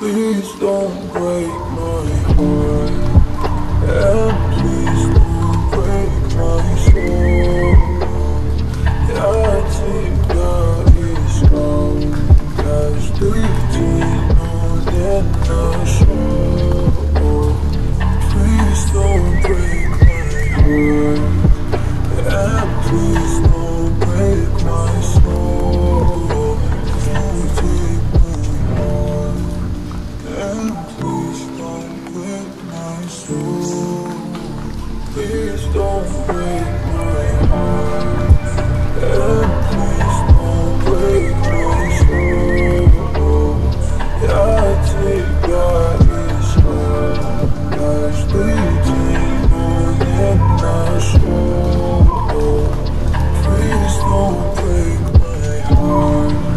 Please don't break my heart. and please don't break my soul. Yeah, deep down is wrong. Cause do you know that I show? Please don't break my heart. and please don't Please don't break my heart. And please don't break my soul. Please don't break my heart.